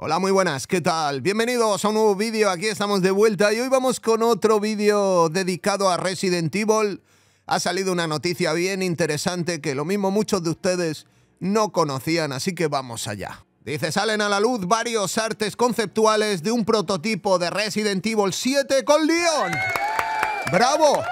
Hola, muy buenas, ¿qué tal? Bienvenidos a un nuevo vídeo, aquí estamos de vuelta y hoy vamos con otro vídeo dedicado a Resident Evil. Ha salido una noticia bien interesante que lo mismo muchos de ustedes no conocían, así que vamos allá. Dice, salen a la luz varios artes conceptuales de un prototipo de Resident Evil 7 con Leon. ¡Bravo!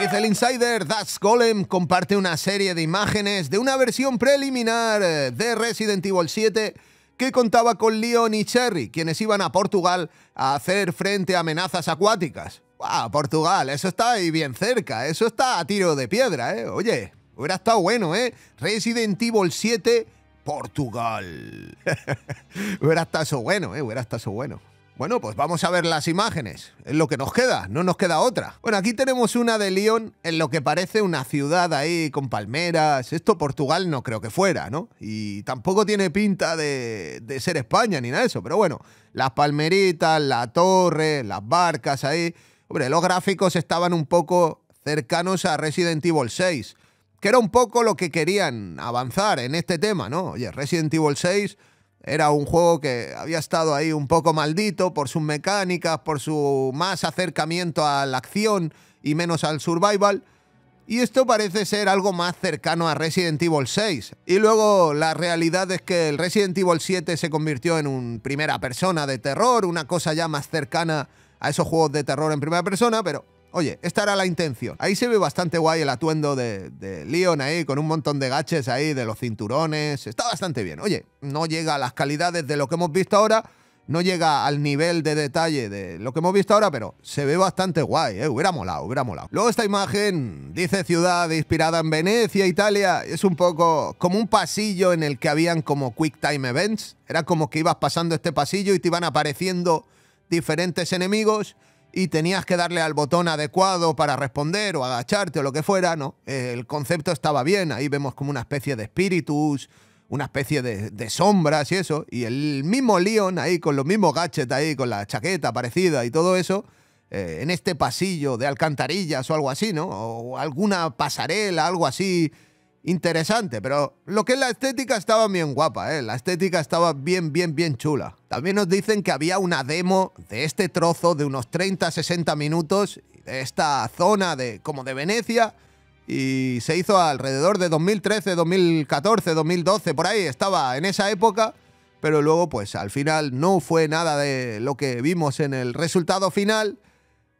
Dice el insider, Das Golem comparte una serie de imágenes de una versión preliminar eh, de Resident Evil 7 que contaba con Leon y Cherry, quienes iban a Portugal a hacer frente a amenazas acuáticas. ¡Wow! Portugal, eso está ahí bien cerca, eso está a tiro de piedra, ¿eh? Oye, hubiera estado bueno, ¿eh? Resident Evil 7, Portugal. hubiera estado eso bueno, ¿eh? Hubiera estado eso bueno. Bueno, pues vamos a ver las imágenes. Es lo que nos queda, no nos queda otra. Bueno, aquí tenemos una de Lyon en lo que parece una ciudad ahí con palmeras. Esto Portugal no creo que fuera, ¿no? Y tampoco tiene pinta de, de ser España ni nada de eso. Pero bueno, las palmeritas, la torre, las barcas ahí. Hombre, los gráficos estaban un poco cercanos a Resident Evil 6, que era un poco lo que querían avanzar en este tema, ¿no? Oye, Resident Evil 6 era un juego que había estado ahí un poco maldito por sus mecánicas, por su más acercamiento a la acción y menos al survival. Y esto parece ser algo más cercano a Resident Evil 6. Y luego la realidad es que el Resident Evil 7 se convirtió en un primera persona de terror, una cosa ya más cercana a esos juegos de terror en primera persona, pero Oye, esta era la intención. Ahí se ve bastante guay el atuendo de, de, Leon ahí, con un montón de gaches ahí, de los cinturones. Está bastante bien. Oye, no llega a las calidades de lo que hemos visto ahora, no llega al nivel de detalle de lo que hemos visto ahora, pero se ve bastante guay, ¿eh? Hubiera molado, hubiera molado. Luego esta imagen dice ciudad inspirada en Venecia, Italia. Es un poco como un pasillo en el que habían como quick time events. Era como que ibas pasando este pasillo y te iban apareciendo diferentes enemigos y tenías que darle al botón adecuado para responder o agacharte o lo que fuera, ¿no? El concepto estaba bien, ahí vemos como una especie de espíritus, una especie de, de sombras y eso, y el mismo Leon ahí con los mismos gadgets ahí, con la chaqueta parecida y todo eso, eh, en este pasillo de alcantarillas o algo así, ¿no? O alguna pasarela, algo así interesante, pero lo que es la estética estaba bien guapa, ¿eh? la estética estaba bien, bien, bien chula. También nos dicen que había una demo de este trozo de unos 30-60 minutos de esta zona de como de Venecia y se hizo alrededor de 2013, 2014, 2012, por ahí estaba en esa época, pero luego pues al final no fue nada de lo que vimos en el resultado final.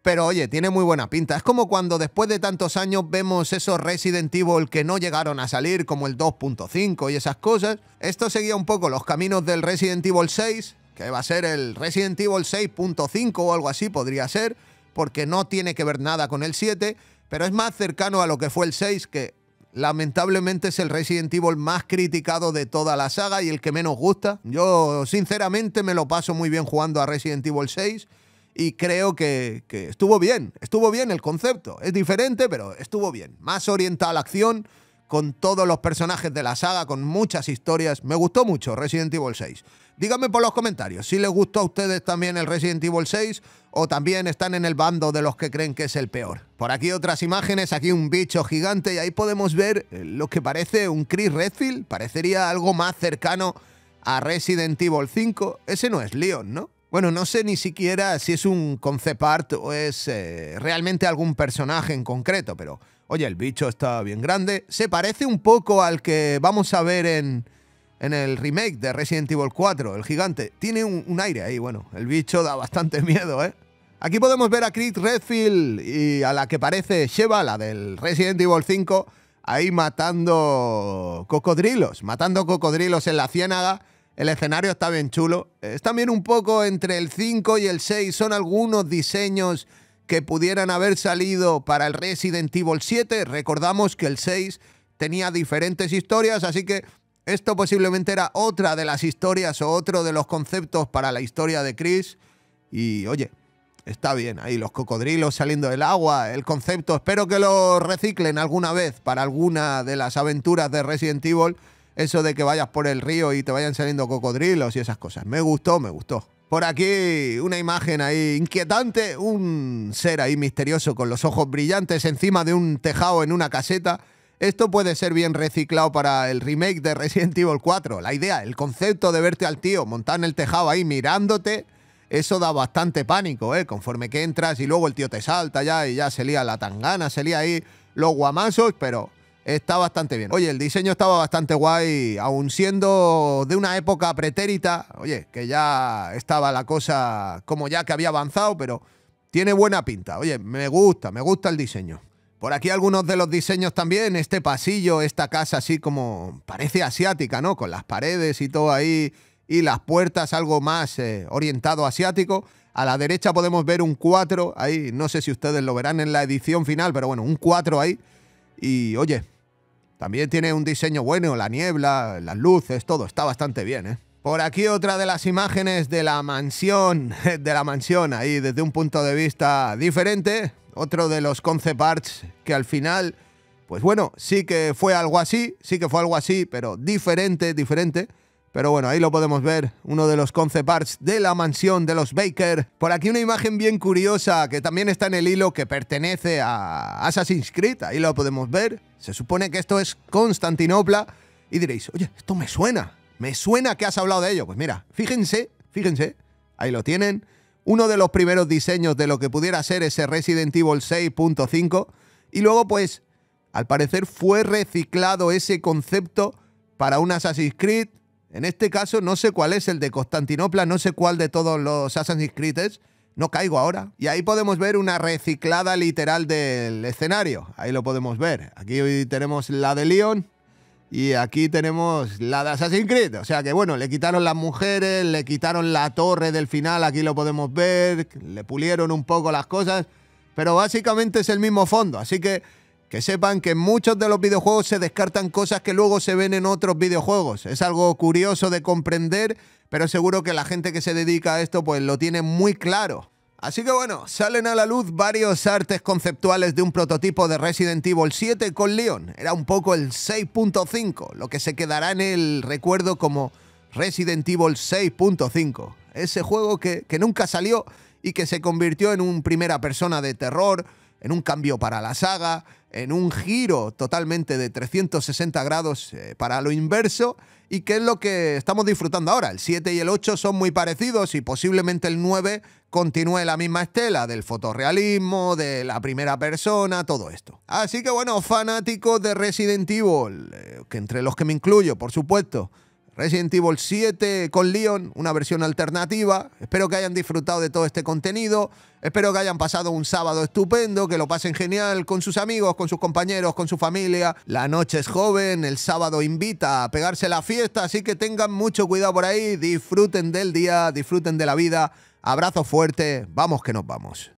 Pero oye, tiene muy buena pinta. Es como cuando después de tantos años vemos esos Resident Evil que no llegaron a salir, como el 2.5 y esas cosas. Esto seguía un poco los caminos del Resident Evil 6, que va a ser el Resident Evil 6.5 o algo así, podría ser, porque no tiene que ver nada con el 7, pero es más cercano a lo que fue el 6, que lamentablemente es el Resident Evil más criticado de toda la saga y el que menos gusta. Yo sinceramente me lo paso muy bien jugando a Resident Evil 6 y creo que, estuvo bien, estuvo bien el concepto. Es diferente, pero estuvo bien. Más orientada a la acción, con todos los personajes de la saga, con muchas historias. Me gustó mucho Resident Evil 6. Díganme por los comentarios si les gustó a ustedes también el Resident Evil 6 o también están en el bando de los que creen que es el peor. Por aquí otras imágenes, aquí un bicho gigante y ahí podemos ver lo que parece un Chris Redfield. Parecería algo más cercano a Resident Evil 5. Ese no es Leon, ¿no? Bueno, no sé ni siquiera si es un concept art o es eh, realmente algún personaje en concreto, pero oye, el bicho está bien grande. Se parece un poco al que vamos a ver en, en el remake de Resident Evil 4, el gigante. Tiene un, un, aire ahí, bueno, el bicho da bastante miedo, ¿eh? Aquí podemos ver a Chris Redfield y a la que parece Sheva, la del Resident Evil 5, ahí matando cocodrilos, matando cocodrilos en la ciénaga el escenario está bien chulo. Es también un poco entre el 5 y el 6. Son algunos diseños que pudieran haber salido para el Resident Evil 7. Recordamos que el 6 tenía diferentes historias, así que esto posiblemente era otra de las historias o otro de los conceptos para la historia de Chris. Y oye, está bien, ahí los cocodrilos saliendo del agua, el concepto, espero que lo reciclen alguna vez para alguna de las aventuras de Resident Evil eso de que vayas por el río y te vayan saliendo cocodrilos y esas cosas. Me gustó, me gustó. Por aquí una imagen ahí inquietante, un ser ahí misterioso con los ojos brillantes encima de un tejado en una caseta. esto puede ser bien reciclado para el remake de Resident Evil 4. La idea, el concepto de verte al tío montado en el tejado ahí mirándote, eso da bastante pánico, ¿eh? Conforme que entras y luego el tío te salta ya y ya se lía la tangana, se lía ahí los guamazos, pero está bastante bien. Oye, el diseño estaba bastante guay, aun siendo de una época pretérita, oye, que ya estaba la cosa como ya que había avanzado, pero tiene buena pinta. Oye, me gusta, me gusta el diseño. Por aquí algunos de los diseños también, este pasillo, esta casa así como parece asiática, ¿no? Con las paredes y todo ahí y las puertas algo más eh, orientado asiático. A la derecha podemos ver un 4 ahí, no sé si ustedes lo verán en la edición final, pero bueno, un 4 ahí. Y oye, también tiene un diseño bueno, la niebla, las luces, todo, está bastante bien, ¿eh? Por aquí otra de las imágenes de la mansión, de la mansión, ahí desde un punto de vista diferente otro de los concept arts que al final, pues bueno, sí que fue algo así, sí que fue algo así, pero diferente, diferente. Pero bueno, ahí lo podemos ver, uno de los concept arts de la mansión de los Baker. Por aquí una imagen bien curiosa que también está en el hilo que pertenece a Assassin's Creed, ahí lo podemos ver. Se supone que esto es Constantinopla y diréis, oye, esto me suena, me suena que has hablado de ello. Pues mira, fíjense, fíjense, ahí lo tienen uno de los primeros diseños de lo que pudiera ser ese Resident Evil 6.5 y luego pues al parecer fue reciclado ese concepto para un Assassin's Creed. En este caso no sé cuál es el de Constantinopla, no sé cuál de todos los Assassin's Creed es. No caigo ahora. Y ahí podemos ver una reciclada literal del escenario. Ahí lo podemos ver. Aquí hoy tenemos la de Leon y aquí tenemos la de Assassin's Creed. O sea que bueno, le quitaron las mujeres, le quitaron la torre del final, aquí lo podemos ver, le pulieron un poco las cosas, pero básicamente es el mismo fondo. Así que que sepan que en muchos de los videojuegos se descartan cosas que luego se ven en otros videojuegos. Es algo curioso de comprender, pero seguro que la gente que se dedica a esto pues lo tiene muy claro. Así que bueno, salen a la luz varios artes conceptuales de un prototipo de Resident Evil 7 con Leon. Era un poco el 6.5, lo que se quedará en el recuerdo como Resident Evil 6.5. Ese juego que, que nunca salió y que se convirtió en un primera persona de terror, en un cambio para la saga, en un giro totalmente de 360 grados eh, para lo inverso y que es lo que estamos disfrutando ahora. El 7 y el 8 son muy parecidos y posiblemente el 9 continúe la misma estela del fotorrealismo, de la primera persona, todo esto. Así que bueno, fanáticos de Resident Evil, eh, que entre los que me incluyo, por supuesto, Resident Evil 7 con Leon, una versión alternativa. Espero que hayan disfrutado de todo este contenido. Espero que hayan pasado un sábado estupendo, que lo pasen genial con sus amigos, con sus compañeros, con su familia. La noche es joven, el sábado invita a pegarse la fiesta, así que tengan mucho cuidado por ahí. Disfruten del día, disfruten de la vida. Abrazo fuerte, vamos que nos vamos.